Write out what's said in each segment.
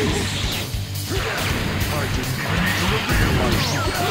I didn't need to reveal myself.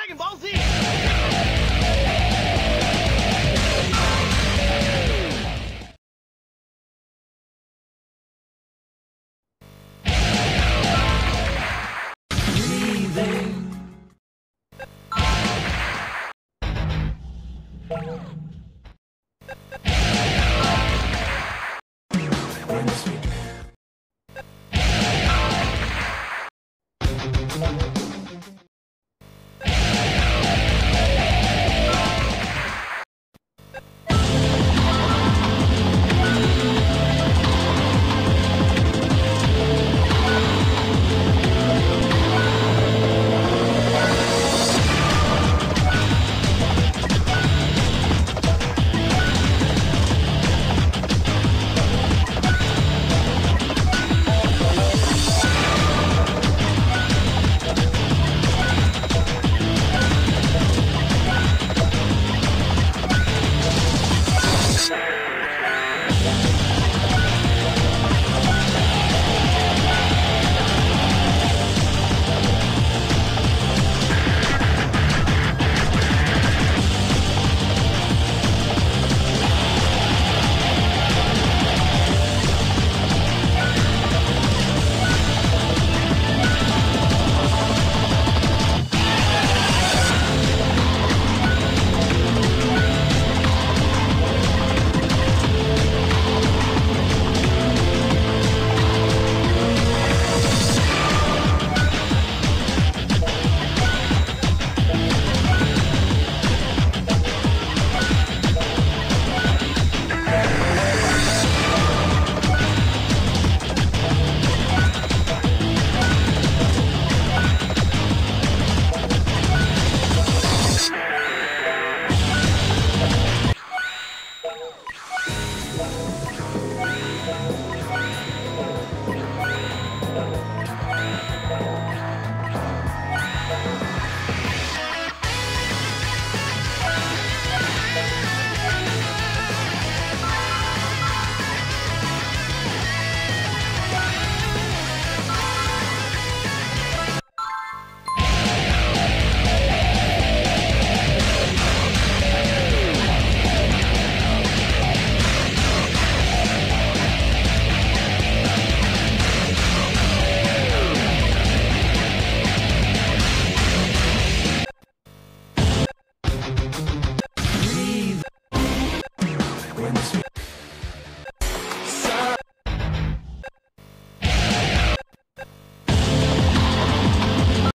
Dragon Ball Z! Breathing.